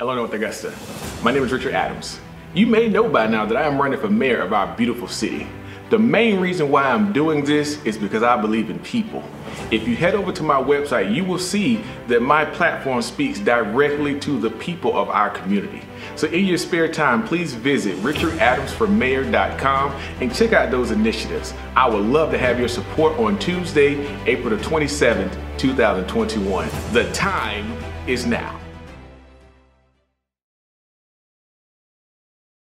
Hello, North Augusta. My name is Richard Adams. You may know by now that I am running for mayor of our beautiful city. The main reason why I'm doing this is because I believe in people. If you head over to my website, you will see that my platform speaks directly to the people of our community. So in your spare time, please visit richardadamsformayor.com and check out those initiatives. I would love to have your support on Tuesday, April the 27th, 2021. The time is now.